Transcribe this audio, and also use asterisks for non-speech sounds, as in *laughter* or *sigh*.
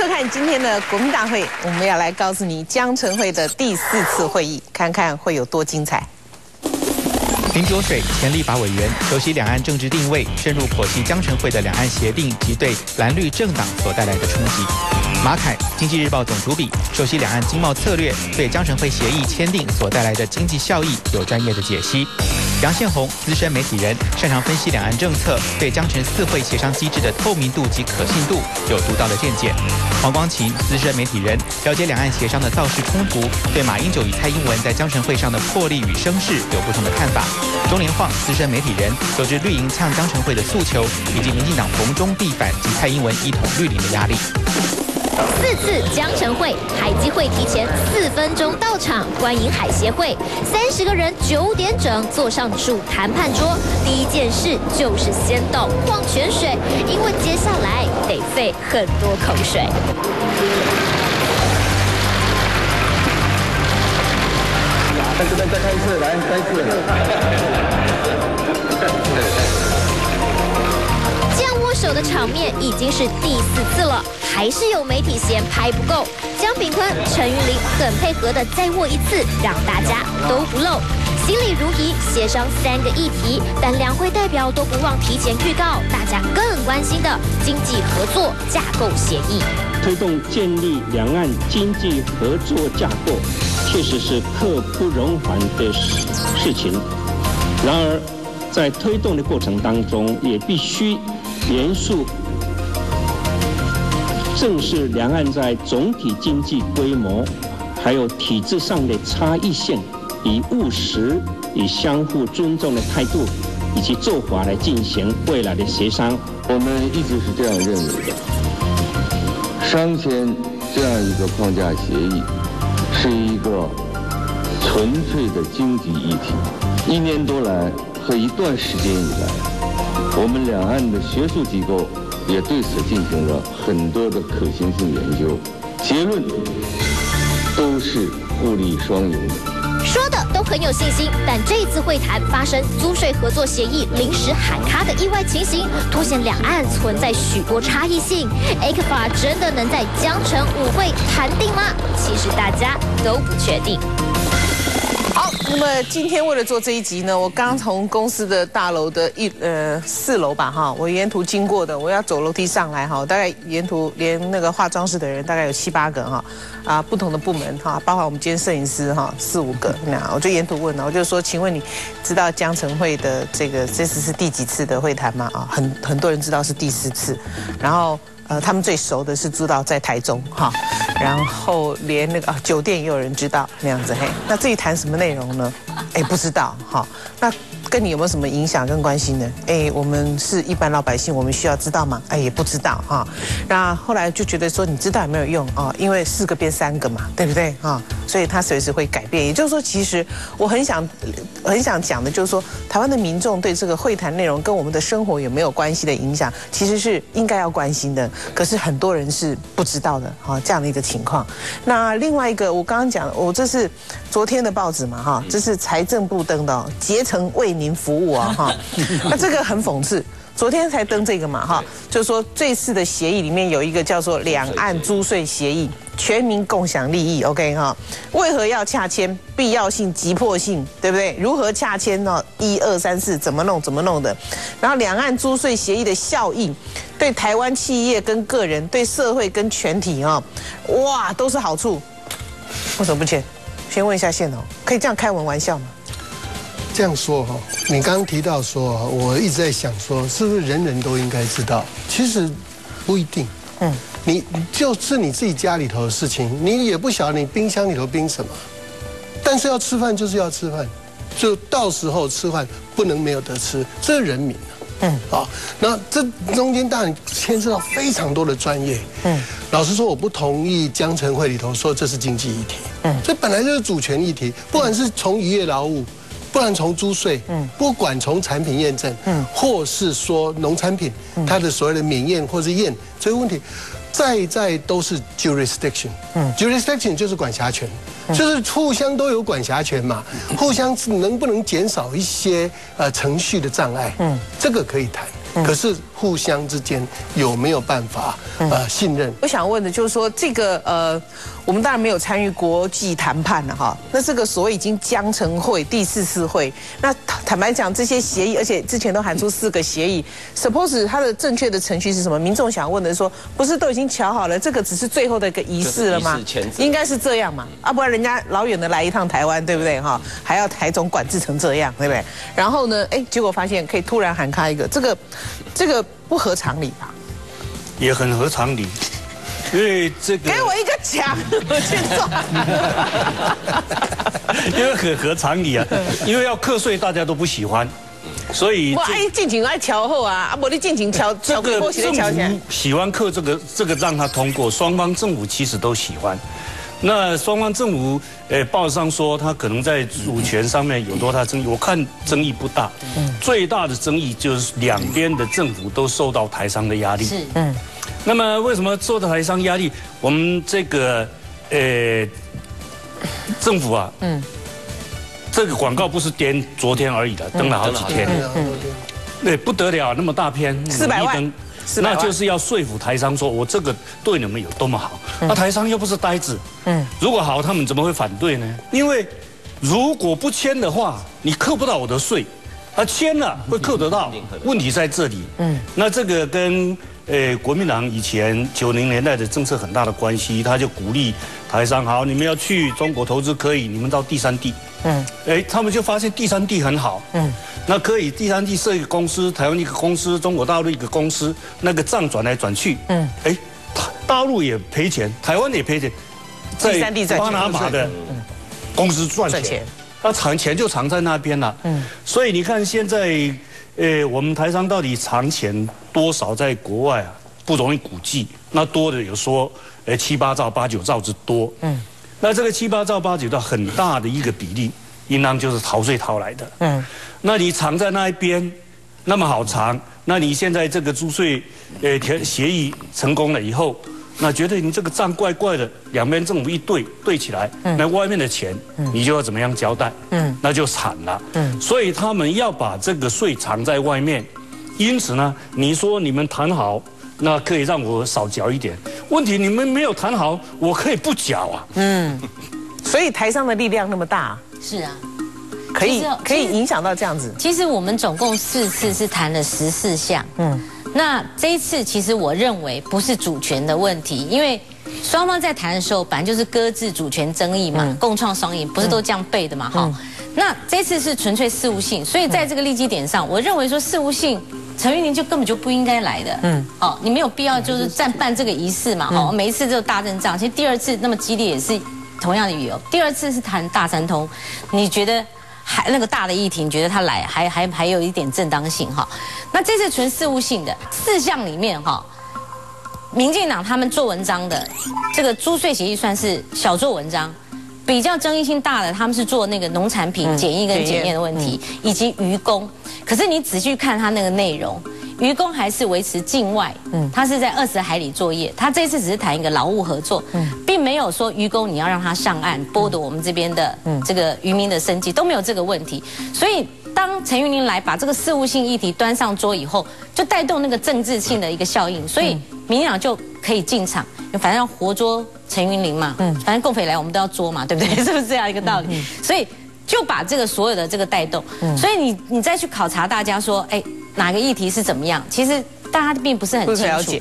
收看今天的国民大会，我们要来告诉你江城会的第四次会议，看看会有多精彩。林卓水前立法委员熟悉两岸政治定位，深入剖析江城会的两岸协定及对蓝绿政党所带来的冲击。马凯经济日报总主笔熟悉两岸经贸策略，对江城会协议签订所带来的经济效益有专业的解析。杨宪宏资深媒体人，擅长分析两岸政策，对江城四会协商机制的透明度及可信度有独到的见解。黄光琴资深媒体人，了解两岸协商的造势冲突，对马英九与蔡英文在江城会上的魄力与声势有不同的看法。中联晃资深媒体人，得知绿营呛江城会的诉求，以及民进党逢中必反及蔡英文一统绿营的压力。四次江城会，海基会提前四分钟到场欢迎海协会，三十个人九点整坐上主谈判桌，第一件事就是先倒矿泉水，因为接下来得费很多口水。再这边再看一次，来再一次。握手的场面已经是第四次了，还是有媒体嫌拍不够。江炳坤、陈玉玲很配合的再握一次，让大家都不漏。心里如仪，协商三个议题，但两会代表都不忘提前预告大家更关心的经济合作架构协议。推动建立两岸经济合作架构，确实是刻不容缓的事情。然而，在推动的过程当中，也必须严肃正视两岸在总体经济规模还有体制上的差异性，以务实、以相互尊重的态度以及做法来进行未来的协商。我们一直是这样认为的。商签这样一个框架协议，是一个纯粹的经济议题。一年多来和一段时间以来，我们两岸的学术机构也对此进行了很多的可行性研究，结论都是互利双赢的。说的都很有信心，但这次会谈发生租税合作协议临时喊卡的意外情形，凸显两岸存在许多差异性。A 克法真的能在江城舞会谈定吗？其实大家都不确定。好，那么今天为了做这一集呢，我刚从公司的大楼的一呃四楼吧哈，我沿途经过的，我要走楼梯上来哈，大概沿途连那个化妆室的人大概有七八个哈，啊不同的部门哈，包括我们今天摄影师哈四五个，那我就沿途问了，我就说，请问你知道江城会的这个这次是第几次的会谈吗？啊，很 *laughs* 很多人知道是第四次，然后。呃，他们最熟的是知道在台中哈，然后连那个啊酒店也有人知道那样子嘿。那至于谈什么内容呢？*laughs* 哎，不知道哈。那跟你有没有什么影响跟关系呢？哎，我们是一般老百姓，我们需要知道吗？哎，也不知道哈。那后来就觉得说，你知道也没有用啊，因为四个变三个嘛，对不对哈？所以它随时会改变。也就是说，其实我很想很想讲的，就是说，台湾的民众对这个会谈内容跟我们的生活有没有关系的影响，其实是应该要关心的。可是很多人是不知道的哈，这样的一个情况。那另外一个，我刚刚讲，我这是昨天的报纸嘛哈，这是财政部登的，竭诚为您服务啊哈。那这个很讽刺，昨天才登这个嘛哈，就是说这次的协议里面有一个叫做两岸租税协议，全民共享利益，OK 哈？为何要洽签？必要性、急迫性，对不对？如何洽签呢？一二三四，怎么弄？怎么弄的？然后两岸租税协议的效应，对台湾企业跟个人，对社会跟全体啊，哇，都是好处。为什么不签？先问一下线头，可以这样开玩笑吗？这样说哈，你刚刚提到说，我一直在想说，是不是人人都应该知道？其实不一定。嗯，你就是你自己家里头的事情，你也不晓得你冰箱里头冰什么。但是要吃饭就是要吃饭，就到时候吃饭不能没有得吃，这是人民啊。嗯，啊，那这中间当然牵涉到非常多的专业。嗯，老实说，我不同意江城会里头说这是经济议题。嗯，这本来就是主权议题，不管是从渔业劳务。不然从租税，嗯，不管从产品验证，嗯，或是说农产品，它的所谓的免验或是验这个问题，在在都是 jurisdiction，嗯，jurisdiction 就是管辖权，就是互相都有管辖权嘛，互相能不能减少一些呃程序的障碍，嗯，这个可以谈。可是互相之间有没有办法呃信任？我想问的就是说，这个呃，我们当然没有参与国际谈判了哈。那这个所谓已经江城会第四次会，那坦白讲，这些协议，而且之前都喊出四个协议，suppose 它的正确的程序是什么？民众想问的是说，不是都已经瞧好了，这个只是最后的一个仪式了吗？应该是这样嘛，啊，不然人家老远的来一趟台湾，对不对哈？还要台总管制成这样，对不对？然后呢，哎，结果发现可以突然喊开一个，这个。这个不合常理吧？也很合常理，因为这个给我一个奖，我去做。*laughs* 因为很合常理啊，因为要课税，大家都不喜欢，所以我爱尽情爱调后啊，啊，我的尽情调这个政府喜欢课这个这个让他通过，双方政府其实都喜欢。那双方政府，诶，报上说他可能在主权上面有多大争议？我看争议不大，最大的争议就是两边的政府都受到台商的压力。是，嗯。那么为什么受到台商压力？我们这个，诶，政府啊，嗯，这个广告不是颠昨天而已的，登了好几天，嗯，对，不得了，那么大篇，四百万。那就是要说服台商说，我这个对你们有多么好。那台商又不是呆子，嗯，如果好，他们怎么会反对呢？因为如果不签的话，你扣不到我的税；他签了会扣得到。问题在这里。嗯，那这个跟呃国民党以前九零年代的政策很大的关系，他就鼓励台商好，你们要去中国投资可以，你们到第三地。嗯，哎，他们就发现第三地很好。嗯。那可以，第三地设一个公司，台湾一个公司，中国大陆一个公司，那个账转来转去，嗯，哎，大陆也赔钱，台湾也赔钱，在巴拿马的公司赚钱，那藏钱就藏在那边了，嗯，所以你看现在，呃，我们台商到底藏钱多少在国外啊？不容易估计，那多的有说，呃，七八兆、八九兆之多，嗯，那这个七八兆、八九兆很大的一个比例。应当就是逃税逃来的，嗯，那你藏在那一边，那么好藏，那你现在这个租税，呃，协协议成功了以后，那觉得你这个账怪怪的，两边政府一对对起来，那外面的钱，你就要怎么样交代？嗯，那就惨了，嗯，所以他们要把这个税藏在外面，因此呢，你说你们谈好，那可以让我少缴一点，问题你们没有谈好，我可以不缴啊，嗯，所以台上的力量那么大。是啊，可以可以影响到这样子。其实我们总共四次是谈了十四项，嗯，那这一次其实我认为不是主权的问题，因为双方在谈的时候本来就是搁置主权争议嘛，共创双赢不是都这样背的嘛，哈。那这次是纯粹事务性，所以在这个利基点上，我认为说事务性，陈玉玲就根本就不应该来的，嗯，哦，你没有必要就是再办这个仪式嘛，哦，每一次都大阵仗，其实第二次那么激烈也是。同样的理由，第二次是谈大三通，你觉得还那个大的议题，你觉得他来还还还有一点正当性哈？那这次纯事务性的四项里面哈，民进党他们做文章的这个租税协议算是小做文章，比较争议性大的他们是做那个农产品检疫跟检验的问题，以及渔工。可是你仔细看他那个内容。渔工还是维持境外，嗯，他是在二十海里作业。他这次只是谈一个劳务合作，嗯，并没有说渔工你要让他上岸剥夺我们这边的这个渔民的生计，都没有这个问题。所以当陈玉玲来把这个事务性议题端上桌以后，就带动那个政治性的一个效应，所以民进党就可以进场，反正要活捉陈云林嘛，嗯，反正共匪来我们都要捉嘛，对不对？*laughs* 是不是这样一个道理？所以就把这个所有的这个带动，所以你你再去考察大家说，哎。哪个议题是怎么样？其实大家并不是很清楚。